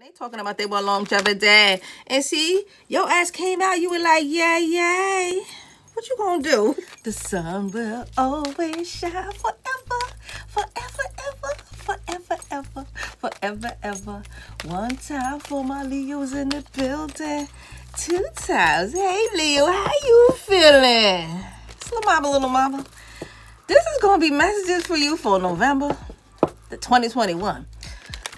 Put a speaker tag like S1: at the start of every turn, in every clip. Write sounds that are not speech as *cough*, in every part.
S1: They talking about they want longevity. And see, your ass came out, you were like, yay, yay. What you gonna do? The sun will always shine forever, forever, ever, forever, ever, forever, ever. One time for my Leos in the building. Two times. Hey, Leo, how you feeling? Little mama, little mama. This is gonna be messages for you for November the 2021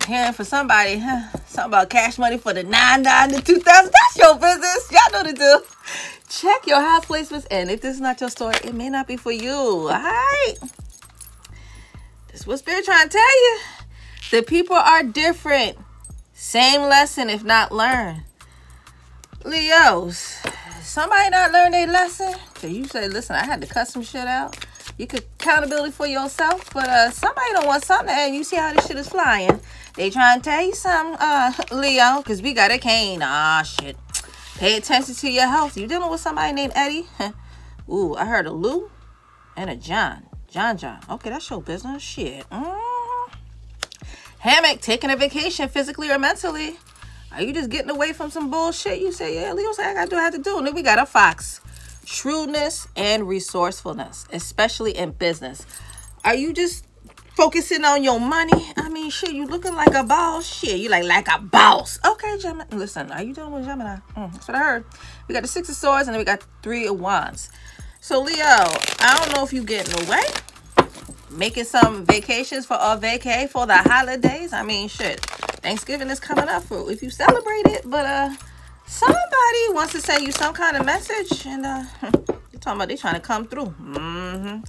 S1: hearing for somebody, huh? Something about cash money for the 99 to 2000. That's your business. Y'all know the deal. Check your house placements. And if this is not your story, it may not be for you. All right. This is what Spirit trying to tell you. The people are different. Same lesson, if not learned. Leos, somebody not learn their lesson? So you say, listen, I had to cut some shit out. You could accountability for yourself, but uh somebody don't want something and you see how this shit is flying. They trying to tell you something, uh, *laughs* Leo, because we got a cane. Ah, shit. Pay attention to your health. You dealing with somebody named Eddie? *laughs* Ooh, I heard a Lou and a John. John John. Okay, that's your business. Shit. Mm. Hammock, taking a vacation physically or mentally. Are you just getting away from some bullshit? You say, yeah, Leo say I gotta do what I have to do. And then we got a fox. Shrewdness and resourcefulness, especially in business. Are you just focusing on your money. I mean, shit, you looking like a boss. Shit, you like like a boss. Okay, Gemini. Listen, are you dealing with Gemini? Mm, that's what I heard. We got the Six of Swords and then we got Three of Wands. So, Leo, I don't know if you getting away. Making some vacations for a vacay for the holidays. I mean, shit. Thanksgiving is coming up for if you celebrate it. But uh somebody wants to send you some kind of message. And uh *laughs* you're talking about they trying to come through. Mm-hmm.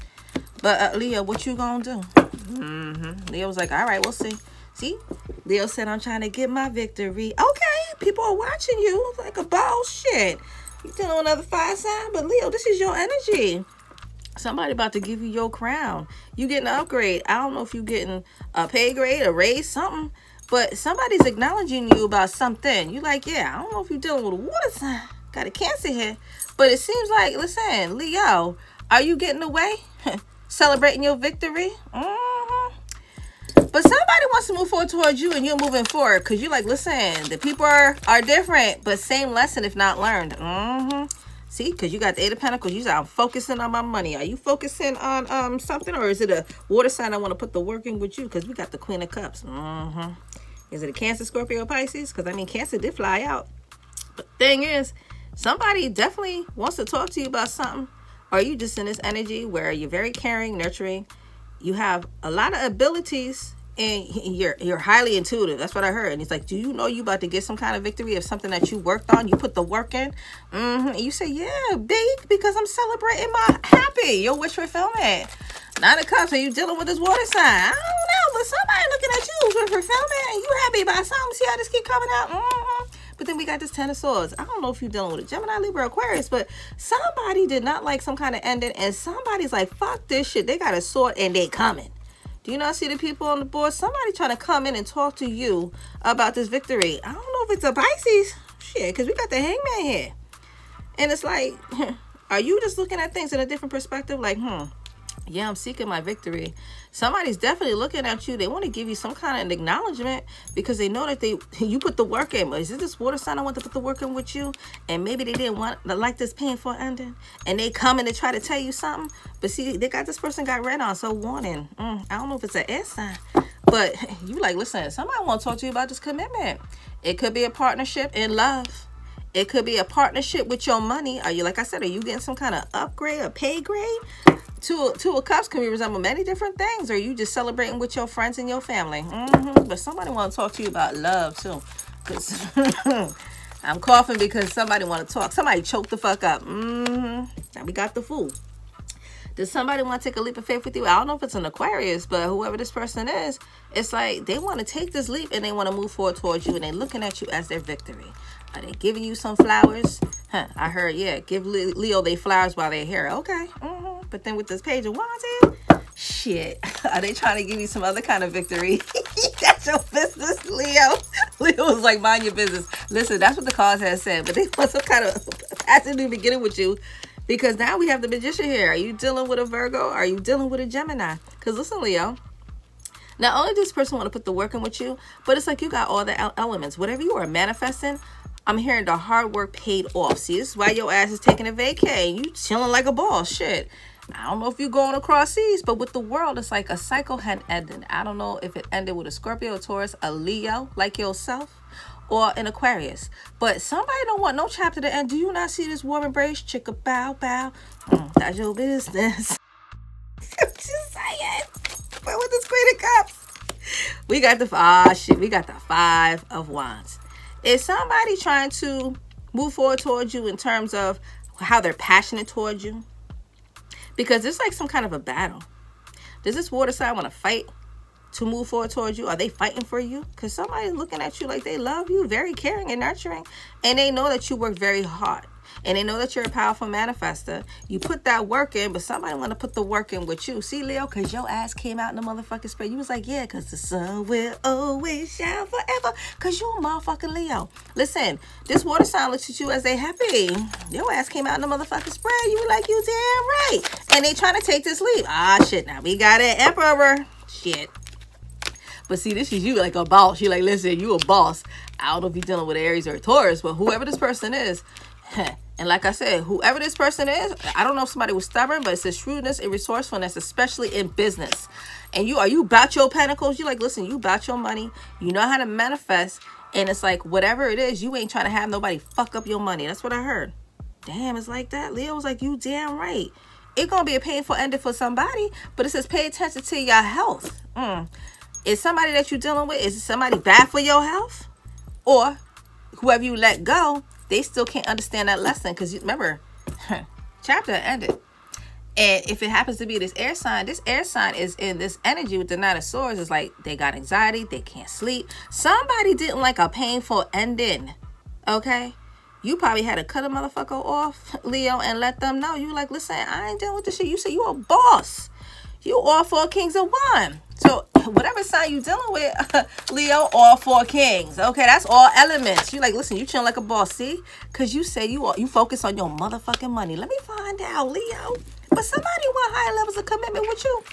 S1: But uh, Leo, what you gonna do? Mm-hmm. Leo was like, all right, we'll see. See? Leo said, I'm trying to get my victory. Okay, people are watching you like a bullshit. You with another fire sign, but Leo, this is your energy. Somebody about to give you your crown. You getting an upgrade. I don't know if you getting a pay grade, a raise, something. But somebody's acknowledging you about something. You like, yeah, I don't know if you're dealing with a water sign. Got a cancer here. But it seems like, listen, Leo, are you getting away? *laughs* Celebrating your victory? Mm wants to move forward towards you and you're moving forward because you're like, listen, the people are, are different, but same lesson if not learned. Mm-hmm. See, because you got the Eight of Pentacles. You say, I'm focusing on my money. Are you focusing on um something or is it a water sign I want to put the work in with you? Because we got the Queen of Cups. Mm-hmm. Is it a Cancer, Scorpio, Pisces? Because, I mean, Cancer did fly out. But thing is, somebody definitely wants to talk to you about something. Are you just in this energy where you're very caring, nurturing? You have a lot of abilities and you're you're highly intuitive. That's what I heard. And he's like, "Do you know you about to get some kind of victory of something that you worked on? You put the work in." Mm-hmm. And you say, "Yeah, big, because I'm celebrating my happy your wish fulfillment." Nine of Cups, are you dealing with this water sign? I don't know, but somebody looking at you with fulfillment, and you happy about something. See how this keep coming out? Mm-hmm. But then we got this Ten of Swords. I don't know if you're dealing with a Gemini, Libra, Aquarius, but somebody did not like some kind of ending, and somebody's like, "Fuck this shit." They got a sword and they coming. Do you not see the people on the board? Somebody trying to come in and talk to you about this victory. I don't know if it's a Pisces. Shit, because we got the hangman here. And it's like, *laughs* are you just looking at things in a different perspective? Like, hmm, yeah, I'm seeking my victory. Somebody's definitely looking at you. They want to give you some kind of acknowledgement because they know that they *laughs* you put the work in. Is it this water sign I want to put the work in with you? And maybe they didn't want like this painful ending. And they come in to try to tell you something. But see, they got this person got red on. So warning. Mm, I don't know if it's an S sign. But *laughs* you like, listen, somebody want to talk to you about this commitment. It could be a partnership in love. It could be a partnership with your money. Are you, like I said, are you getting some kind of upgrade or pay grade? Two, two of cups can resemble many different things. Or you just celebrating with your friends and your family. Mm-hmm. But somebody want to talk to you about love too. Because *laughs* I'm coughing because somebody want to talk. Somebody choke the fuck up. Mm-hmm. Now we got the fool. Does somebody want to take a leap of faith with you? I don't know if it's an Aquarius, but whoever this person is, it's like they want to take this leap and they want to move forward towards you and they're looking at you as their victory. Are they giving you some flowers? Huh, I heard, yeah, give Leo they flowers while they're here. Okay. Mm-hmm. But then with this page of wands here, shit. *laughs* Are they trying to give you some other kind of victory? *laughs* that's your business, Leo. *laughs* Leo was like, mind your business. Listen, that's what the cause has said. But they want some kind of passing new beginning with you. Because now we have the magician here. Are you dealing with a Virgo? Are you dealing with a Gemini? Because listen, Leo, Not only does this person want to put the work in with you, but it's like you got all the elements. Whatever you are manifesting, I'm hearing the hard work paid off. See, this is why your ass is taking a vacay. You chilling like a ball. Shit. I don't know if you're going across seas, but with the world, it's like a cycle had ended. I don't know if it ended with a Scorpio, a Taurus, a Leo, like yourself, or an Aquarius. But somebody don't want no chapter to end. Do you not see this warm embrace? Chicka bow bow. Mm, that's your business. *laughs* Just saying. But with the Queen of Cups, we got the ah shit. We got the Five of Wands. Is somebody trying to move forward towards you in terms of how they're passionate towards you? Because it's like some kind of a battle. Does this water sign want to fight to move forward towards you? Are they fighting for you? Because somebody's looking at you like they love you, very caring and nurturing, and they know that you work very hard and they know that you're a powerful manifester. You put that work in, but somebody want to put the work in with you. See, Leo, because your ass came out in the motherfucking spread. You was like, yeah, because the sun will always shine forever. Because you a motherfucking Leo. Listen, this water sign looks at you as they happy. Your ass came out in the motherfucking spread. You were like, you damn right. And they trying to take this leap. Ah, shit. Now we got an emperor. Shit. But see, this is you like a boss. You like, listen, you a boss. I don't know if you're dealing with Aries or Taurus, but whoever this person is, *laughs* And like I said, whoever this person is, I don't know if somebody was stubborn, but it says shrewdness and resourcefulness, especially in business. And you are you about your pentacles? You like, listen, you about your money. You know how to manifest. And it's like whatever it is, you ain't trying to have nobody fuck up your money. That's what I heard. Damn, it's like that. Leo was like, you damn right. It's gonna be a painful ending for somebody, but it says pay attention to your health. Mm. Is somebody that you're dealing with, is it somebody bad for your health? Or whoever you let go they still can't understand that lesson because you remember, *laughs* chapter ended. And if it happens to be this air sign, this air sign is in this energy with the Nine of Swords. It's like they got anxiety, they can't sleep. Somebody didn't like a painful ending. Okay? You probably had to cut a motherfucker off, *laughs* Leo, and let them know. You like, listen, I ain't dealing with this shit. You say you a boss. You all four kings of one. So *laughs* whatever sign you dealing with, *laughs* Leo, all four kings. Okay, that's all elements. You like, listen, you chilling like a boss, see? Because you say you are, you focus on your motherfucking money. Let me find out, Leo. But somebody want higher levels of commitment with you.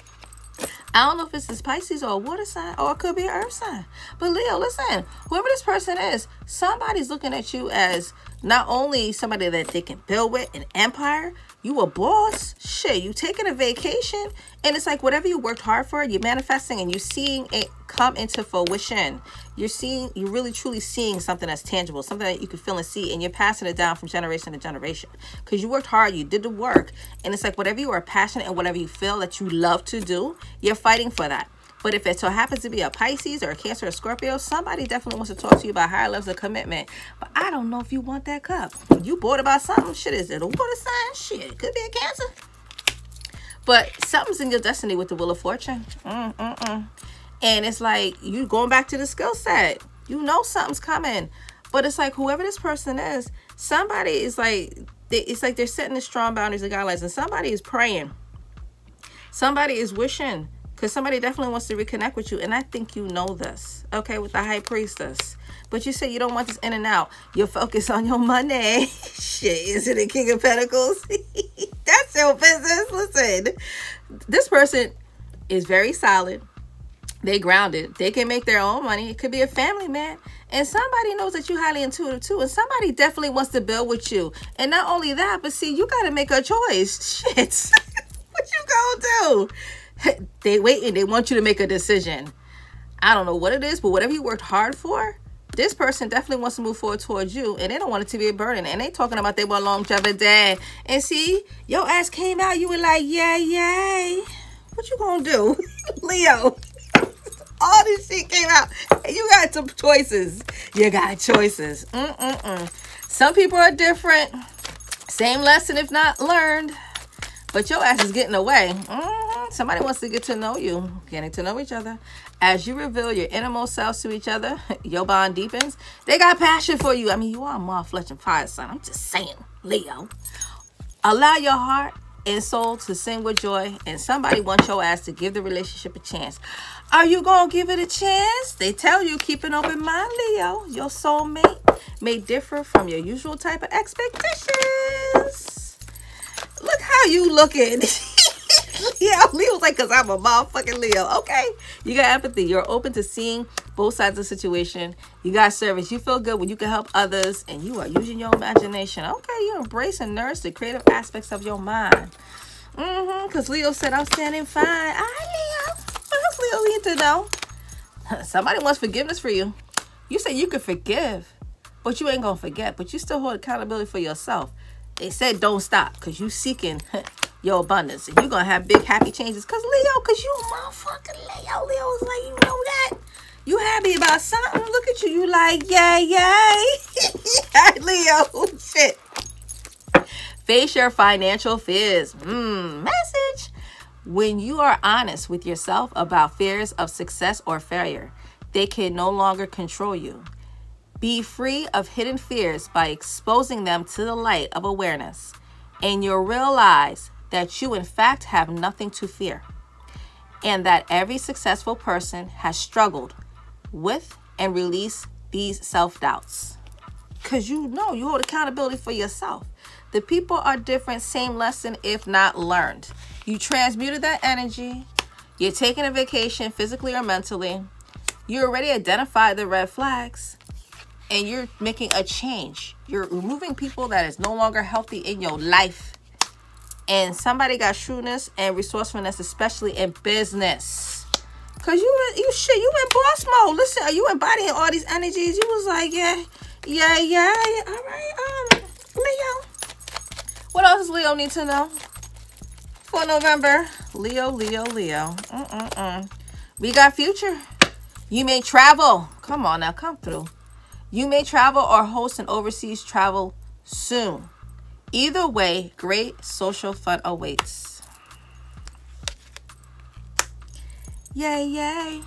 S1: I don't know if it's a Pisces or a water sign or it could be an earth sign. But Leo, listen, whoever this person is, somebody's looking at you as not only somebody that they can build with an empire, you a boss. Shit, you taking a vacation. And it's like whatever you worked hard for, you're manifesting and you're seeing it come into fruition. You're seeing, you're really truly seeing something that's tangible, something that you can feel and see, and you're passing it down from generation to generation. Because you worked hard, you did the work. And it's like whatever you are passionate and whatever you feel that you love to do, you're fighting for that. But if it so happens to be a Pisces or a Cancer or Scorpio, somebody definitely wants to talk to you about higher levels of commitment. But I don't know if you want that cup. You bored about something? Shit, is it a water sign? Shit, it could be a Cancer. But something's in your destiny with the Wheel of Fortune. Mm, mm, mm. And it's like you going back to the skill set. You know something's coming. But it's like whoever this person is, somebody is like, it's like they're setting the strong boundaries and guidelines. And somebody is praying. Somebody is wishing because somebody definitely wants to reconnect with you. And I think you know this, okay, with the high priestess. But you say you don't want this in and out. You're focused on your money. *laughs* Shit, is it a king of pentacles? *laughs* That's your business. Listen, this person is very solid. They grounded. They can make their own money. It could be a family man. And somebody knows that you're highly intuitive too. And somebody definitely wants to build with you. And not only that, but see, you got to make a choice. *laughs* Shit. what you gonna do? *laughs* they waiting. They want you to make a decision. I don't know what it is, but whatever you worked hard for, this person definitely wants to move forward towards you and they don't want it to be a burden. And they talking about they want longevity. And see, your ass came out, you were like, yay, yay. What you gonna do? *laughs* Leo. *laughs* All this shit came out. And you got some choices. You got choices. Mm-mm-mm. Some people are different. Same lesson if not learned. But your ass is getting away. Mm-hmm. Somebody wants to get to know you, getting to know each other. As you reveal your innermost selves to each other, *laughs* your bond deepens. They got passion for you. I mean, you are more flesh and fire, son. I'm just saying, Leo. Allow your heart and soul to sing with joy, and somebody wants your ass to give the relationship a chance. Are you going to give it a chance? They tell you, keep an open mind, Leo. Your soulmate may differ from your usual type of expectations. Look how you looking. *laughs* *laughs* Leo, Leo's like, because I'm a motherfucking Leo. Okay. You got empathy. You're open to seeing both sides of the situation. You got service. You feel good when you can help others and you are using your imagination. Okay. You embrace and nurse the creative aspects of your mind. Mm-hmm. Because Leo said, I'm standing fine. Leo. What Leo need to know? *laughs* Somebody wants forgiveness for you. You say you could forgive, but you ain't going to forget. But you still hold accountability for yourself. They said don't stop because you seeking *laughs* your abundance. And you're going to have big happy changes. Because Leo, because you motherfucking Leo. Leo's like, you know that? You happy about something? Look at you. You like, yay, *laughs* yay. Leo, *laughs* shit. Face your financial fears. Mmm, message. When you are honest with yourself about fears of success or failure, they can no longer control you. Be free of hidden fears by exposing them to the light of awareness, and you'll realize that you, in fact, have nothing to fear, and that every successful person has struggled with and released these self doubts. Because you know you hold accountability for yourself. The people are different, same lesson, if not learned. You transmuted that energy, you're taking a vacation physically or mentally, you already identified the red flags, and you're making a change. You're removing people that is no longer healthy in your life and somebody got shrewdness and resourcefulness, especially in business. Cause you you shit, you in boss mode. Listen, are you embodying all these energies? You was like, yeah, yeah, yeah. All right, um, Leo. What else does Leo need to know? For November, Leo, Leo, Leo. Mm-mm-mm. We got future. You may travel. Come on now, come through. You may travel or host an overseas travel soon. Either way, great social fun awaits. Yay, yay.